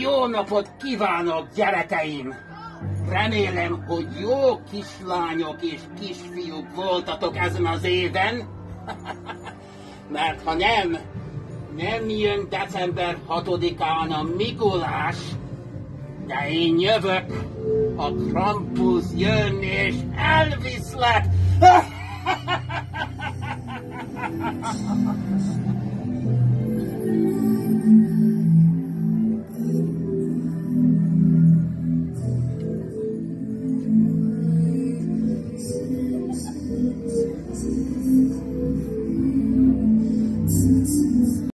Jó napot kívánok, gyerekeim! Remélem, hogy jó kislányok és kisfiúk voltatok ezen az éven, mert ha nem, nem jön december 6-án a Mikulás, de én jövök, a Krampus jön és elviszlek! Jesus.